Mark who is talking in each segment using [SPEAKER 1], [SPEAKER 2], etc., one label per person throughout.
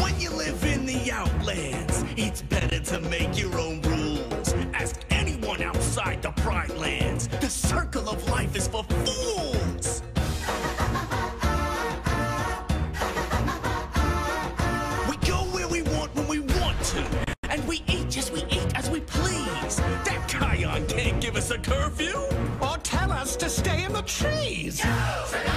[SPEAKER 1] When you live in the outlands, it's better to make your own rules. Ask anyone outside the pride lands. The circle of life is for fools. We go where we want when we want to. And we eat as we eat as we please. That Kion can't give us a curfew
[SPEAKER 2] or tell us to stay in the trees.
[SPEAKER 3] No.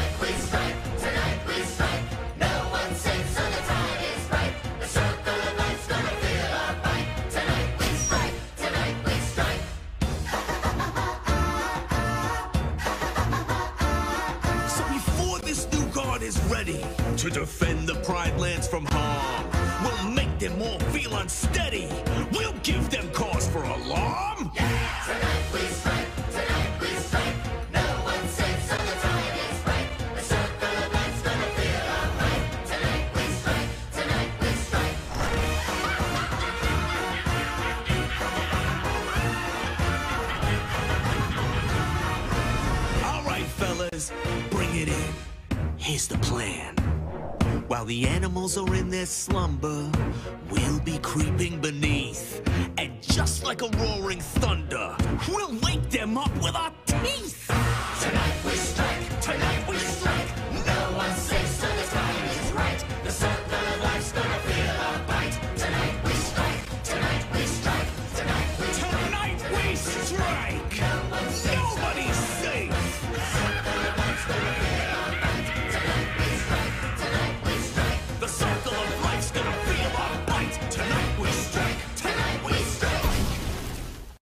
[SPEAKER 1] Ready to defend the Pride Lands from harm, we'll make them all feel unsteady. We'll give them cause for alarm.
[SPEAKER 3] Tonight we strike, tonight we strike. No one safe, so the time is right. The circle of life's gonna feel. Tonight we strike, tonight we strike.
[SPEAKER 1] All right, fellas, bring it in. Here's the plan. While the animals are in their slumber, we'll be creeping beneath. And just like a roaring